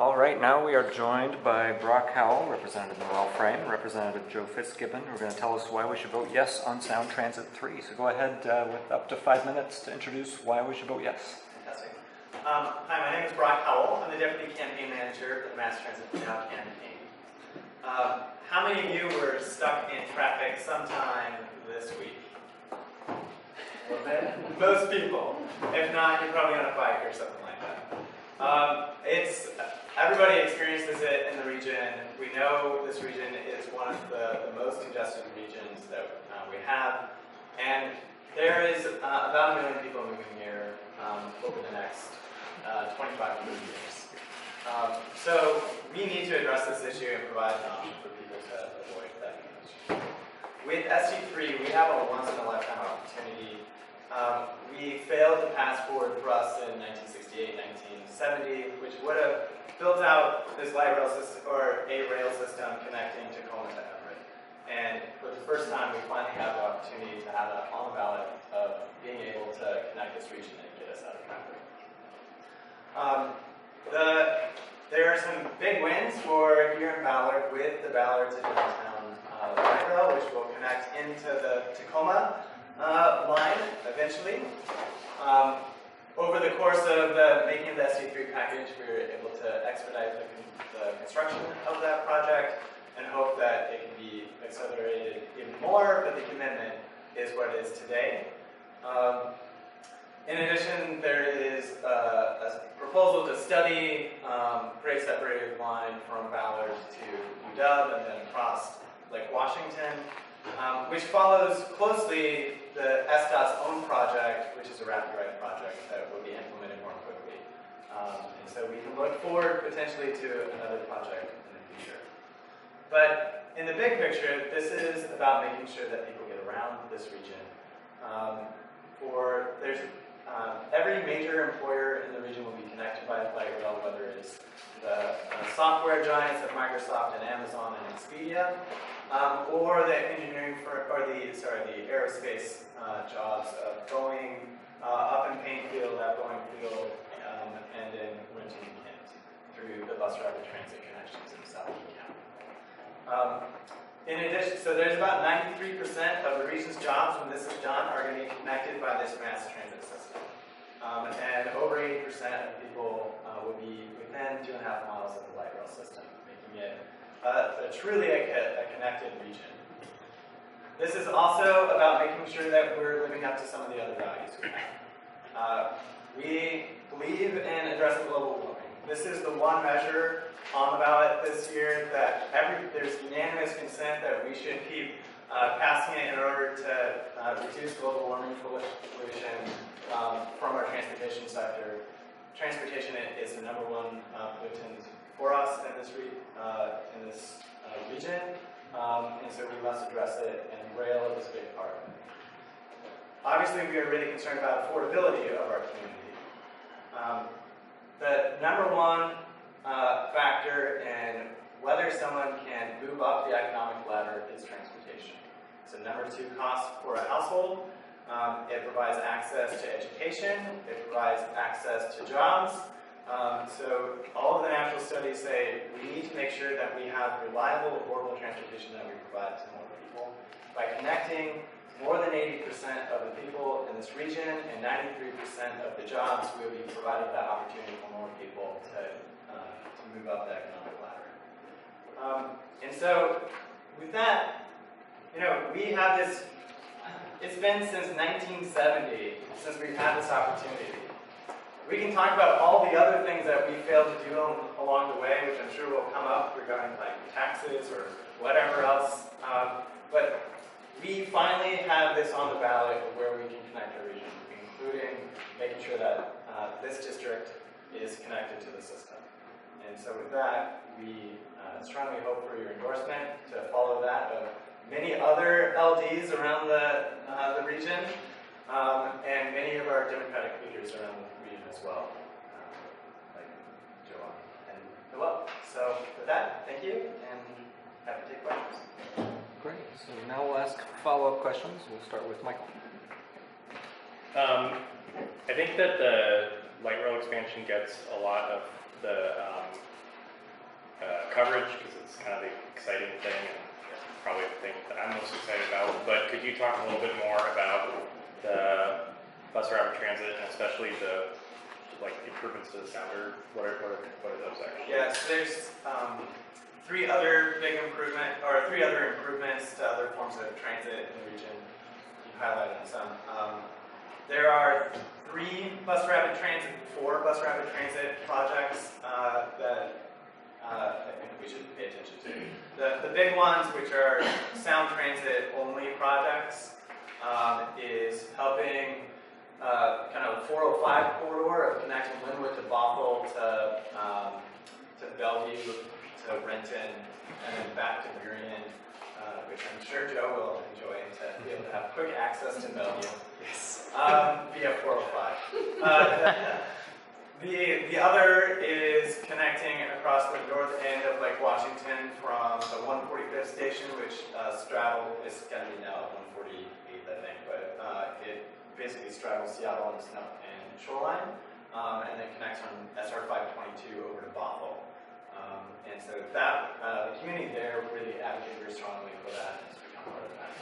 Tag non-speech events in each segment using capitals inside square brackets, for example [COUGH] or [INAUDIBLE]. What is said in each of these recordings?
All right, now we are joined by Brock Howell, Representative Noel Frame, Representative Joe Fitzgibbon, who are going to tell us why we should vote yes on Sound Transit 3. So go ahead uh, with up to five minutes to introduce why we should vote yes. Fantastic. Um, hi, my name is Brock Howell. I'm the Deputy Campaign Manager for the Mass Transit Now campaign. Uh, how many of you were stuck in traffic sometime this week? A little bit? Most people. If not, you're probably on a bike or something like that. Um, it's everybody experiences it in the region. We know this region is one of the, the most congested regions that uh, we have, and there is uh, about a million people moving here um, over the next uh, 25 years. Um, so we need to address this issue and provide an option for people to avoid that congestion. With ST3, we have a once-in-a-lifetime opportunity. Um, we failed to pass forward thrust in 1968, 1970, which would have built out this light rail system, or a rail system connecting Tacoma to Everett. And for the first time, we finally have the opportunity to have that on the ballot of being able to connect this region and get us out of traffic. Um, the, there are some big wins for here in Ballard with the Ballard to downtown uh, light rail, which will connect into the Tacoma uh, line eventually. Um, over the course of the making of the ST3 package, we were able to expedite the, the construction of that project and hope that it can be accelerated even more, but the commitment is what it is today. Um, in addition, there is a, a proposal to study um, grade separated line from Ballard to UW and then across Lake Washington, um, which follows closely the SDOT's own project, which is a rapid ride project that will be implemented more quickly. Um, and so we can look forward potentially to another project in the future. But in the big picture, this is about making sure that people get around this region. Um, for there's um, every major employer in the region will be connected by light rail, whether it's the uh, software giants of Microsoft and Amazon and Expedia, um, or the engineering for, or the sorry, the aerospace uh, jobs of Boeing uh, up in Paine Field, at Boeing Field, and in Renton, Kent, through the bus rapid transit connections in South County. Um, in addition, so there's about 93% of the region's jobs when this is done are going to be connected by this mass transit system. Um, and over 80% of people uh, will be within two and a half miles of the light rail system, making it uh, a truly a, a, connected region. This is also about making sure that we're living up to some of the other values we have. Uh, we believe in addressing global warming. This is the one measure on the ballot this year that every, there's unanimous consent that we should keep uh, passing it in order to uh, reduce global warming pollution um, from our transportation sector. Transportation is the number one uh, pollutant for us in this, re uh, in this uh, region, um, and so we must address it, and rail is a big part. Obviously, we are really concerned about affordability of our community. Um, the number one uh, factor in whether someone can move up the economic ladder is transportation. So number two cost for a household. Um, it provides access to education. It provides access to jobs. Um, so all of the national studies say we need to make sure that we have reliable, affordable transportation that we provide to more people. By connecting more than 80% of the people in this region and 93% of the jobs will be providing that opportunity for more people to, uh, to move up the economic ladder. Um, and so with that, you know, we have this, it's been since 1970 since we've had this opportunity. We can talk about all the other things that we failed to do along the way, which I'm sure will come up regarding like taxes or whatever else. Um, but we finally have this on the ballot of where we can connect our region, including making sure that uh, this district is connected to the system. And so with that, we uh, strongly hope for your endorsement to follow that of many other LDs around the, uh, the region, um, and many of our Democratic leaders around the region as well, um, like Joanne and Noel. So with that, thank you, and happy to take questions. Great. So now we'll ask follow-up questions. We'll start with Michael. Um, I think that the light rail expansion gets a lot of the um, coverage because it's kind of the exciting thing and probably the thing that I'm most excited about. But could you talk a little bit more about the bus rapid transit and especially the like improvements to the sounder? What are what are, what are those actually? Yeah, so there's um, three other big improvement, or three other improvements to other forms of transit in the region. You highlighted some. Um, there are three bus rapid transit, four bus rapid transit projects uh, that uh, I think we should pay attention to. The, the big ones, which are sound transit only projects, um, is helping uh, kind of 405 corridor of connecting Lynnwood to Bothell to, um, to Bellevue to Renton and then back to Burien, uh, which I'm sure Joe will enjoy to be able to have quick access to Bellevue Yes. um, via 405. Uh, [LAUGHS] the, the other is connecting across the north end of Lake Washington from the 145th station, which uh, straddle is going to be now 148th, I think, but uh, it basically straddles Seattle and, Snow- and Shoreline, um, and then connects on SR 522 over to Bothell. Um, and so that uh, the community there really advocated very strongly for that and become part of that.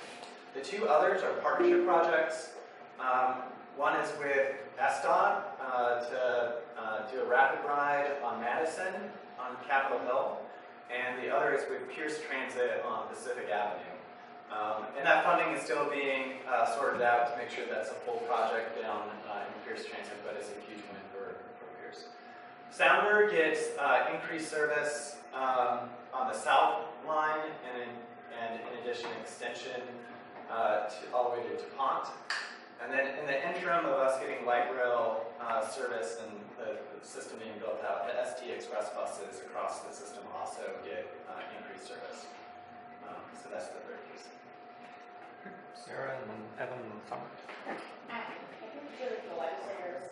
The two others are partnership projects. Um, one is with SDOT uh, to uh, do a rapid ride on Madison on Capitol Hill, and the other is with Pierce Transit on Pacific Avenue. Um, and that funding is still being uh, sorted out to make sure that's a full project down uh, in Pierce Transit, but it's a huge win. Sounder gets uh, increased service um, on the south line and in, and in addition extension uh, to, all the way to DuPont. And then in the interim of us getting light rail uh, service and the, the system being built out, the ST Express buses across the system also get uh, increased service. Um, so that's the third piece. Sarah and then Evan and Summer.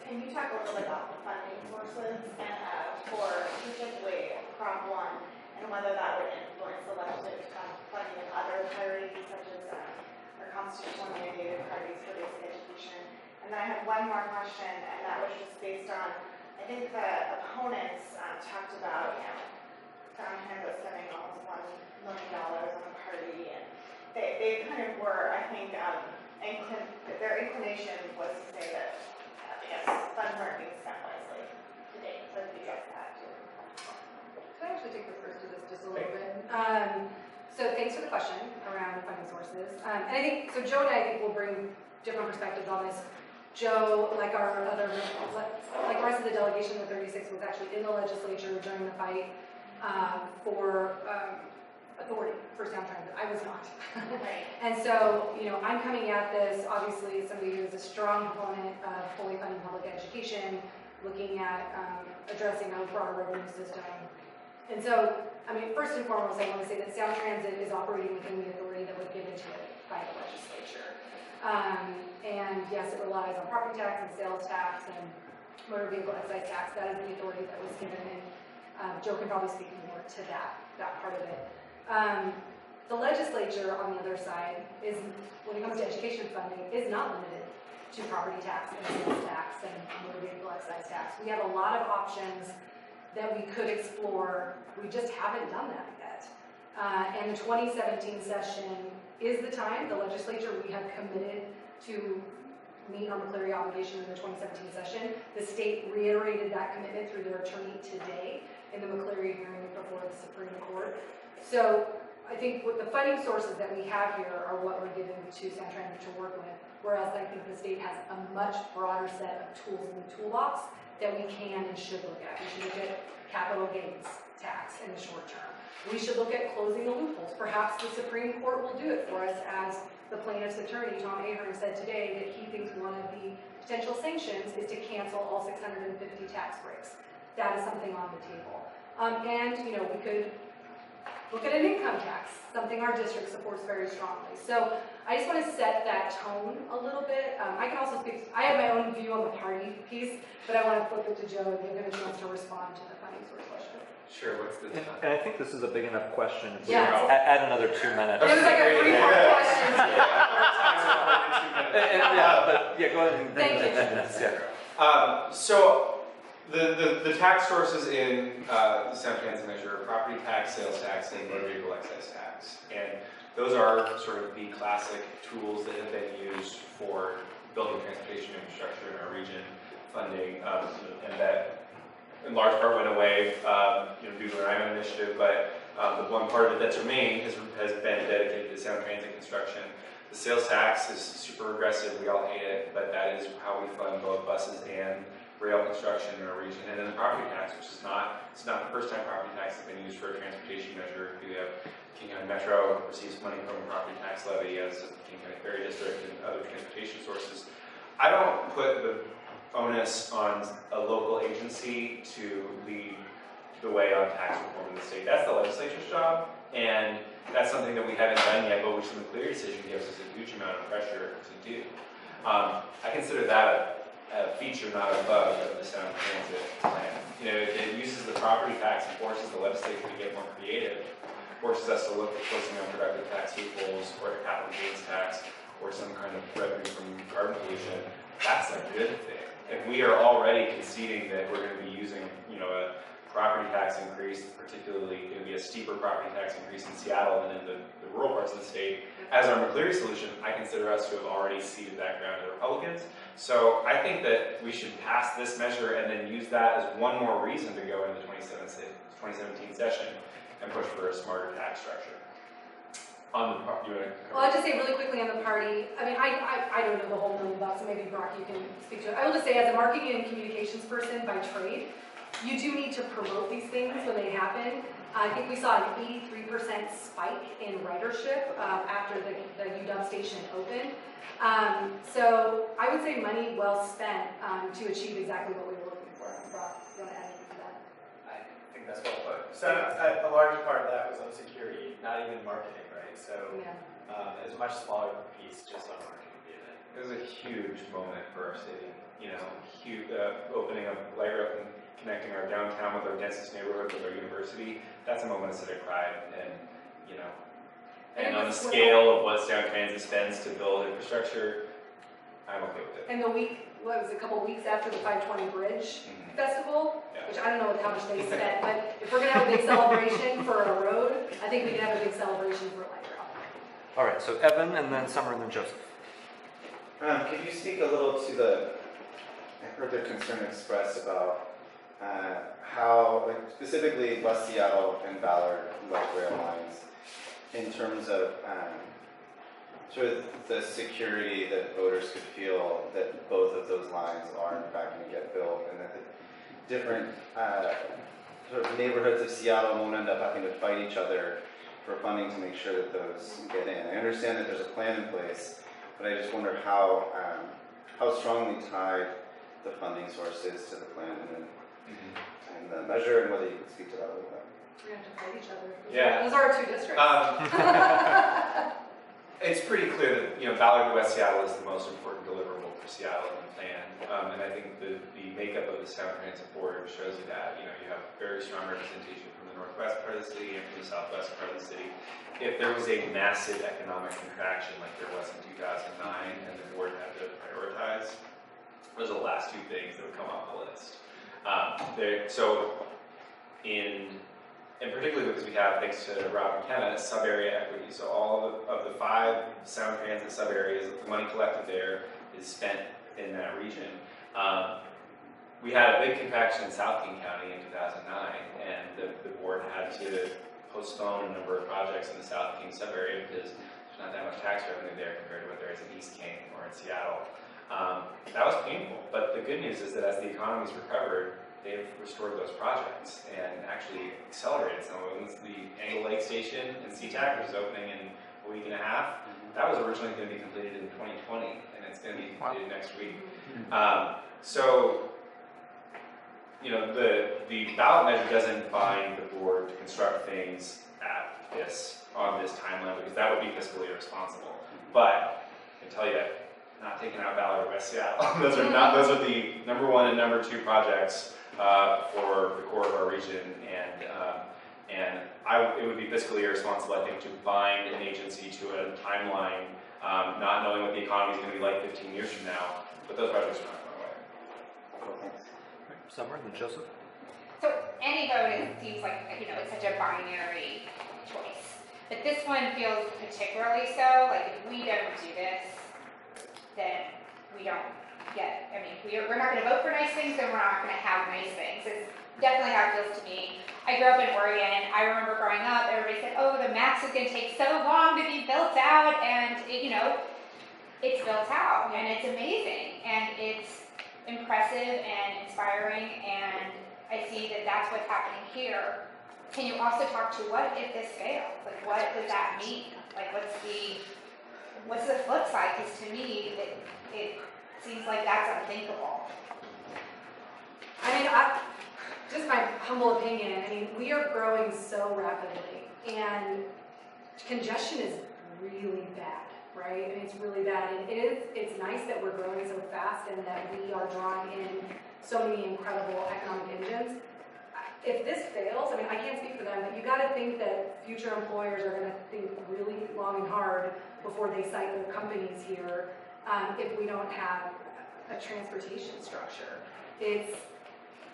Can you talk a little bit about the funding sources and, uh, for specifically Prop one, and whether that would influence the legislative funding of other priorities such as, uh, our constitutional mandated priorities for basic education? And then I have one more question, and that was just based on, I think the opponents, um, talked about, you know, Crown Canada spending almost one million dollars on a party, and they, they kind of were, I think, um, their inclination was to say that, uh, yes, funds weren't being spent wisely to date, so if you address that too. Could I actually take the first of this just a little bit? Um, so thanks for the question around funding sources. Um, and I think, so Joe and I, I think will bring different perspectives on this. Joe, like our other, like the rest of the delegation, the thirty-six was actually in the legislature during the fight, um, for, um, authority for sound transit. I was not. Right. [LAUGHS] And so, you know, I'm coming at this, obviously, as somebody who is a strong proponent of fully funding public education, looking at um, addressing our broader revenue system. And so, I mean, first and foremost, I want to say that Sound Transit is operating within the authority that was given to it by the legislature. Um, and yes, it relies on property tax and sales tax and motor vehicle excise tax. That is the authority that was given, and um, Joe can probably speak more to that, that part of it. Um, the legislature, on the other side, is, when it comes to education funding, is not limited to property tax and sales tax and motor vehicle excise tax. We have a lot of options that we could explore, we just haven't done that yet. Uh, and the 2017 session is the time, the legislature, we have committed to meet our McCleary obligation in the 2017 session. The state reiterated that commitment through their attorney today in the McCleary hearing before the Supreme Court. So I think what the funding sources that we have here are what we're given to Transit to work with, whereas I think the state has a much broader set of tools in the toolbox that we can and should look at. We should look at capital gains tax in the short term. We should look at closing the loopholes. Perhaps the Supreme Court will do it for us as the plaintiff's attorney, Tom Ahearne, said today that he thinks one of the potential sanctions is to cancel all 650 tax breaks. That is something on the table. Um, and, you know, we could look at an income tax, something our district supports very strongly. So I just want to set that tone a little bit. Um, I can also speak, I have my own view on the party piece, but I want to flip it to Joe and give him a chance to respond to the funding source question. Sure, what's the And time? and I think this is a big enough question. if we Yeah. Add add another two minutes. It was like a three-part question. [LAUGHS] And- and- Yeah, but, yeah, go ahead and. Thank you. Yeah. Um, so, The, the, the tax sources in, uh, Transit measure are property tax, sales tax, and motor vehicle excise tax. And those are sort of the classic tools that have been used for building transportation infrastructure in our region, funding, um, and that in large part went away, um, you know, due to an Eyman initiative, but, um, the one part of it that's remained has, has been dedicated to sound transit construction. The sales tax is super aggressive, we all hate it, but that is how we fund both buses and rail construction in our region. And then the property tax, which is not, it's not the first time property tax has been used for a transportation measure. We have King County Metro receives money from a property tax levy as King County Ferry District and other transportation sources. I don't put the onus on a local agency to lead the way on tax reform in the state. That's the legislature's job, and that's something that we haven't done yet, but which the McCleary decision gives us a huge amount of pressure to do. Um, I consider that a, a feature, not a bug, of the Sound Transit plan. You know, it, it uses the property tax and forces the legislature to get more creative, forces us to look at closing unproductive tax loopholes, or a capital gains tax, or some kind of revenue from carbon pollution. That's a good thing. If we are already conceding that we're gonna be using, you know, a property tax increase, particularly going to be a steeper property tax increase in Seattle than in the, the rural parts of the state. As our McCleary solution, I consider us to have already ceded that ground to Republicans. So I think that we should pass this measure and then use that as one more reason to go into the 2017 2017 session and push for a smarter tax structure. On the, par- you want to Well, I'll just say really quickly on the party, I mean, I, I, I don't know the whole million bucks, so maybe Brock, you can speak to it. I will just say, as a marketing and communications person by trade, you do need to promote these things when they happen. I think we saw an eighty-three percent spike in ridership, uh, after the, the UW station opened. Um, so I would say money well spent, um, to achieve exactly what we were looking for. Brock, you wanna add anything to that? I think that's well put. So a, a large part of that was on security, not even marketing, right? So Yeah. um, it was a much smaller piece just on marketing. given. It was a huge moment for our city, you know, huge, uh, opening up Light Rail and connecting our downtown with our densest neighborhood with our university. That's a moment of civic pride and, you know, And and on the scale of what Sound Transit spends to build infrastructure, I'm okay with it. And the week, what was it, a couple weeks after the five twenty Bridge Mhm. Festival, Yeah. which I don't know how much they spent, but if we're gonna have a big celebration for a road, I think we can have a big celebration for a light rail. All right, so Evan, and then Summer, and then Joseph. Um, could you speak a little to the, I heard their concern expressed about, uh, how, like specifically West Seattle and Ballard light rail lines, in terms of, um, sort of the security that voters could feel that both of those lines are in fact gonna get built, and that the different, uh, sort of neighborhoods of Seattle won't end up having to fight each other for funding to make sure that those get in. I understand that there's a plan in place, but I just wonder how, um, how strongly tied the funding source is to the plan and and the measure, and whether you can speak to that a little bit. We're gonna have to fight each other. Yeah. Those are our two districts. Um, [LAUGHS] It's pretty clear that, you know, Ballard to West Seattle is the most important deliverable for Seattle in the plan. Um, and I think the, the makeup of the Sound Transit Board shows you that. You know, you have very strong representation from the northwest part of the city and from the southwest part of the city. If there was a massive economic contraction like there was in 2009 and the board had to prioritize, those are the last two things that would come off the list. Um, so in and particularly because we have, thanks to Rob McKenna, sub-area equity. So all of the, of the five sound transit sub-areas, the money collected there is spent in that region. Um, we had a big compaction in South King County in 2009, and the, the board had to postpone a number of projects in the South King sub-area because there's not that much tax revenue there compared to what there is in East King or in Seattle. Um, that was painful, but the good news is that as the economy's recovered, they've restored those projects and actually accelerated some of them. The Angle Lake Station in SeaTac, which is opening in a week and a half, that was originally going to be completed in 2020, and it's going to be completed next week. Um, so, you know, the, the ballot measure doesn't bind the board to construct things at this, on this timeline, because that would be fiscally irresponsible. But, I can tell you, not taking out Ballard or West Seattle, [LAUGHS] those are not, those are the number one and number two projects, uh, for the core of our region, and, um, and I, it would be fiscally irresponsible, I think, to bind an agency to a timeline, um, not knowing what the economy is gonna be like fifteen years from now, but those projects are not going away. Cool, thanks. Summer, then Joseph. So any vote is, seems like, you know, it's such a binary choice. But this one feels particularly so, like if we don't do this, then we don't get, I mean, we're, we're not gonna vote for nice things, then we're not gonna have nice things. It's definitely how it feels to me. I grew up in Oregon, I remember growing up, everybody said, oh, the max is gonna take so long to be built out, and it, you know, it's built out, and it's amazing, and it's impressive and inspiring, and I see that that's what's happening here. Can you also talk to what if this fails? Like, what does that mean? Like, what's the, what's the flip side? Because to me, it, it seems like that's unthinkable. I mean, I, just my humble opinion, I mean, we are growing so rapidly and congestion is really bad, right? I mean, it's really bad and it is, it's nice that we're growing so fast and that we are drawing in so many incredible economic engines. If this fails, I mean, I can't speak for them, but you gotta think that future employers are gonna think really long and hard before they site their companies here, um, if we don't have a transportation structure. It's,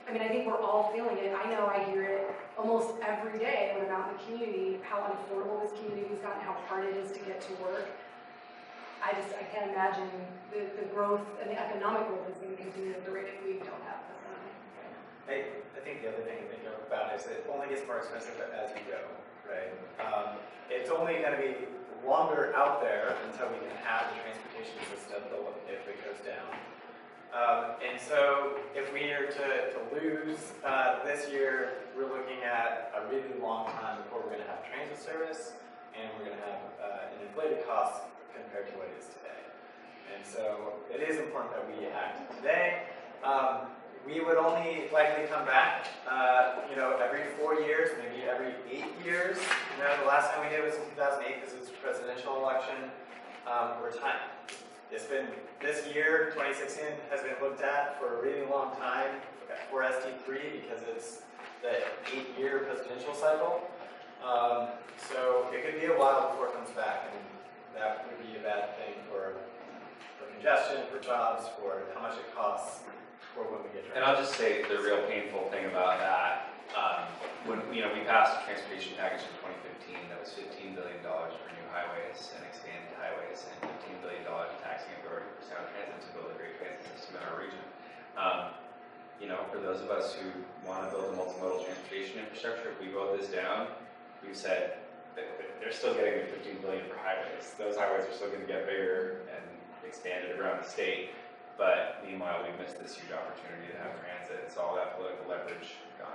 I mean, I think we're all feeling it. I know I hear it almost every day when I'm out in the community, how unaffordable this community has gotten, how hard it is to get to work. I just, I can't imagine the, the growth and the economic growth is gonna continue at the rate if we don't have this. I, I think the other thing to think about is it only gets more expensive as you go, right? Um, it's only gonna be longer out there until we can have the transportation system if it goes down. Um, and so if we are to, to lose, uh, this year, we're looking at a really long time before we're gonna have transit service and we're gonna have, uh, an inflated cost compared to what it is today. And so it is important that we act today. Um, we would only likely come back, uh, you know, every four years, maybe every eight years. You know, the last time we did was in 2008 because it was a presidential election. Um, we're time. It's been this year, 2016, has been looked at for a really long time for ST3 because it's the eight-year presidential cycle. Um, so it could be a while before it comes back, and that would be a bad thing for for congestion, for jobs, for how much it costs when we get And I'll just say the real painful thing about that, um, when, you know, we passed a transportation package in twenty fifteen that was fifteen billion dollars for new highways and expanded highways and fifteen billion dollars in taxing authority for sound transit to build a great transit system in our region. Um, you know, for those of us who wanna build a multimodal transportation infrastructure, if we vote this down, we've said that they're still getting the fifteen billion for highways. Those highways are still gonna get bigger and expanded around the state. But meanwhile, we missed this huge opportunity to have transit, so all that political leverage gone.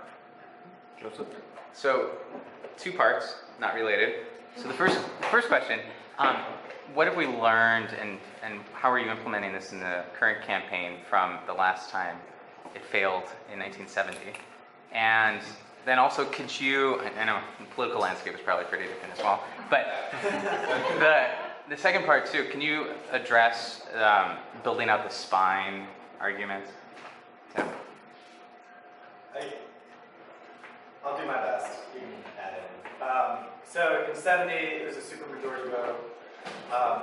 Joseph? So, two parts, not related. So the first, first question, um, what have we learned and, and how are you implementing this in the current campaign from the last time it failed in 1970? And then also, could you, I know the political landscape is probably pretty different as well, but [LAUGHS] the, the second part too, can you address um, building out the spine argument? Tim? I, I'll do my best. You can add in. Um, so in 70, it was a supermajority vote. Um,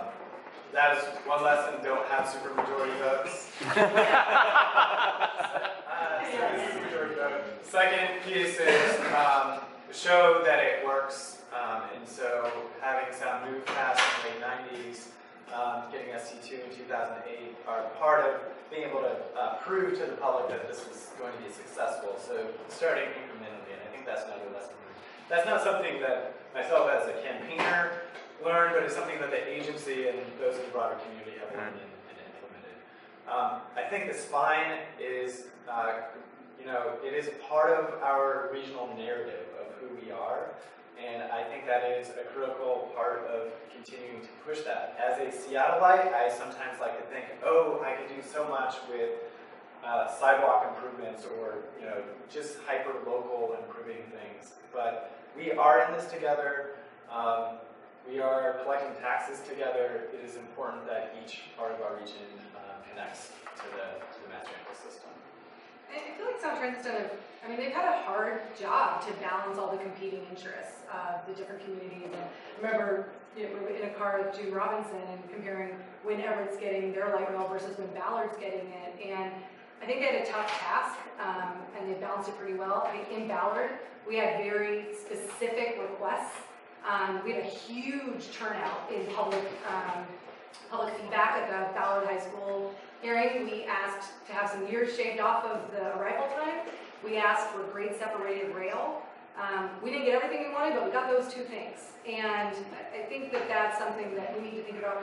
that is one lesson: don't have supermajority votes. [LAUGHS] uh, so this is a majority vote. Second piece is um, show that it works. Um, and so having Sound Move passed in the late 90s, um, getting ST2 in 2008 are part of being able to uh, prove to the public that this was going to be successful. So starting incrementally, and I think that's another lesson. That's not something that myself as a campaigner learned, but it's something that the agency and those in the broader community have learned and, and implemented. Um, I think the spine is, uh, you know, it is part of our regional narrative of who we are. And I think that is a critical part of continuing to push that. As a Seattleite, I sometimes like to think, oh, I could do so much with uh, sidewalk improvements or you know just hyper local improving things. But we are in this together. Um, we are collecting taxes together. It is important that each part of our region uh, connects to the to the mass transit system. I feel like Sound Transit's done a, I mean, they've had a hard job to balance all the competing interests of the different communities. And I remember, you know, we were in a car with June Robinson and comparing when Everett's getting their light rail versus when Ballard's getting it. And I think they had a tough task, um, and they balanced it pretty well. I think in Ballard, we had very specific requests. Um, we had a huge turnout in public, um, public feedback at the Ballard High School hearing. We asked to have some years shaved off of the arrival time. We asked for grade separated rail. Um, we didn't get everything we wanted, but we got those two things. And I- think that that's something that we need to think about.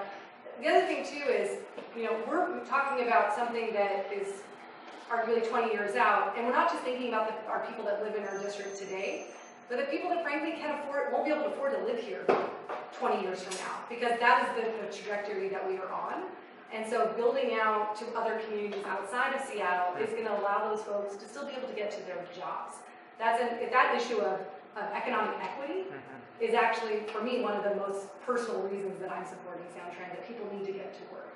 The other thing too is, you know, we're talking about something that is arguably 20 years out, and we're not just thinking about the, our people that live in our district today, but the people that frankly can't afford, won't be able to afford to live here 20 years from now, because that is the, the trajectory that we are on. And so building out to other communities outside of Seattle is gonna allow those folks to still be able to get to their jobs. That's an, that issue of, of economic equity is actually, for me, one of the most personal reasons that I'm supporting Sound Transit. That people need to get to work.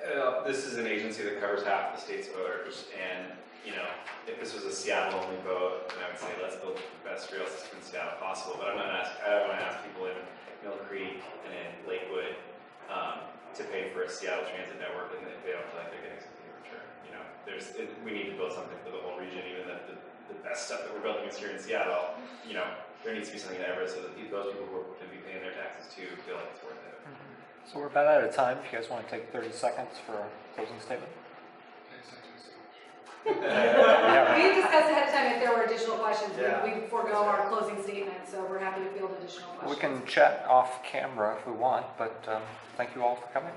Uh, this is an agency that covers half the state's voters, and, you know, if this was a Seattle-only vote, then I would say, let's build the best rail system in Seattle possible, but I'm not asking, I don't wanna ask people in Mill Creek and in Lakewood, um, to pay for a Seattle transit network, and they don't feel like they're getting something in return, you know? There's, it- we need to build something for the whole region, even if the, the best stuff that we're building is here in Seattle, you know, there needs to be something in Everett, so that those people who are gonna be paying their taxes too feel like it's worth it. So we're about out of time. If you guys want to take 30 seconds for a closing statement? Yeah. We had discussed ahead of time if there were additional questions, we- Yeah. we forego our closing statement, so we're happy to field additional questions. We can chat off camera if we want, but um, thank you all for coming.